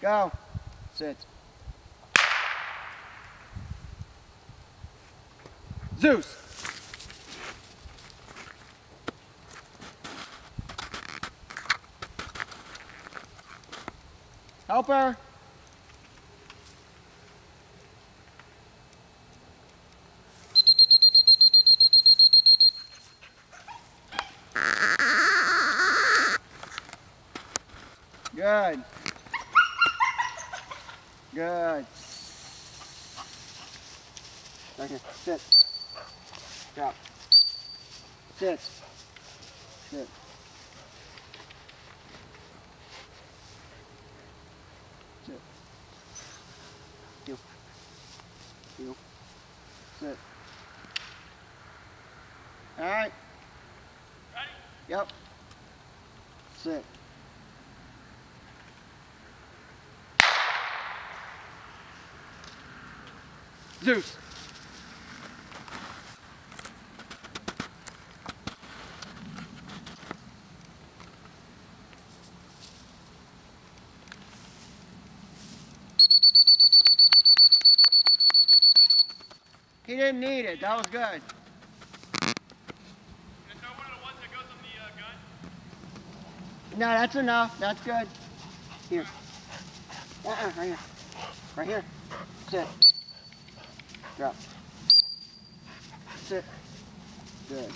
Go. Sit. Zeus. Help her. Good. Good. Here. Sit. Drop. Sit. Sit. Sit. You. You. Sit. All right. Ready? Yep. Sit. Zeus. He didn't need it. That was good. Uh? No, that's enough. That's good. Here. Uh-uh, right here. Right here. Sit. Drop. Sit. Good.